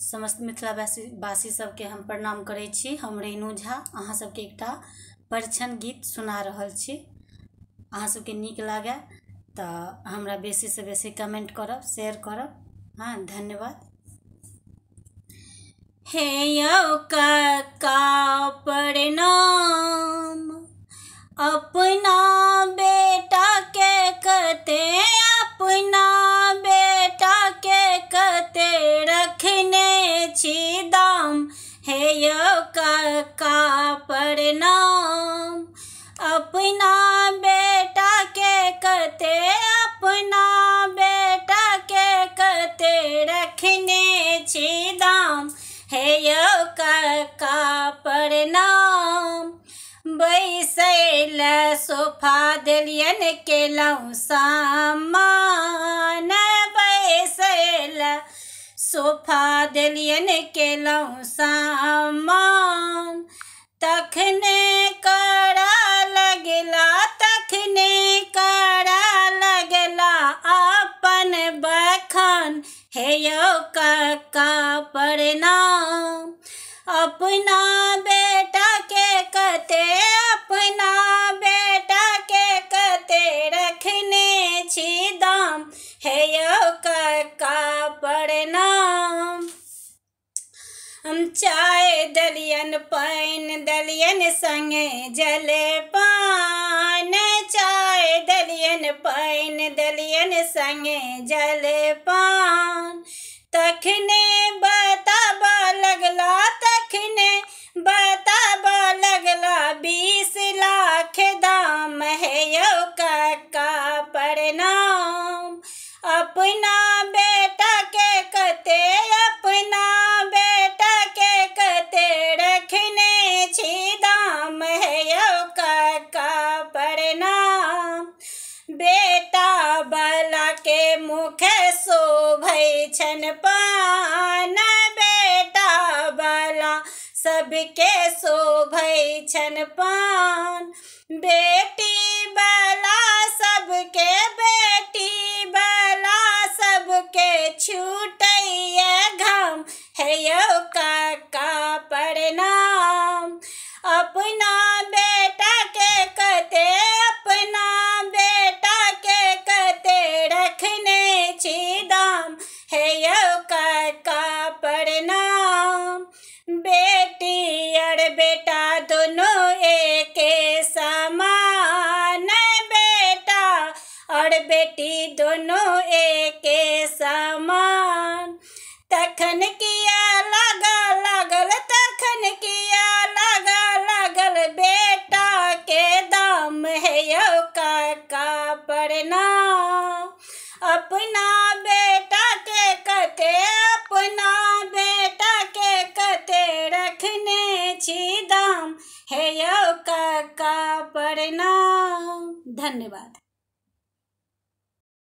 समस्त मिथिलावासी वासी सबके हम प्रणाम करे हम रेणु झा, अहाँ सबके एकटा परिछन गीत सुना रहल छी। अहाँ सबके नीक लागए तऽ हमरा बेसीसँ बेसी कमेंट करब शेयर करब। हाँ धन्यवाद। हे यौ हे यौ का प्रणाम। अपना बेटा के कते, अपना बेटा के कते रखने छी दाम। हे यौ का प्रणाम। बैसल सोफा देलियन केलहुँ सामान। बैसल सोफा देलियन केलहुँ सामान। तखने करा लगला, तखने करा लगला अपन बखन हे यौ का प्रणाम। अपना बेटा के कते हम चाय दलियन पानि, दलियन संगे जल पान। चाय दलियन पानि, दलियन संगे जल पान। तखने बेटा बला के मुख शोभै छन पान। बेटा बला सबके शोभै छन पान। बेटी बला सबके, बेटी बला सबके छूटैया और बेटी दोनों एक समान। तखन किया लगा, लागल, तखन किया लगा, लागल बेटा के दाम है यौ का प्रणाम अपना बेटा के कते, अपना बेटा के कते रखने छी दाम है यौ का प्रणाम धन्यवाद।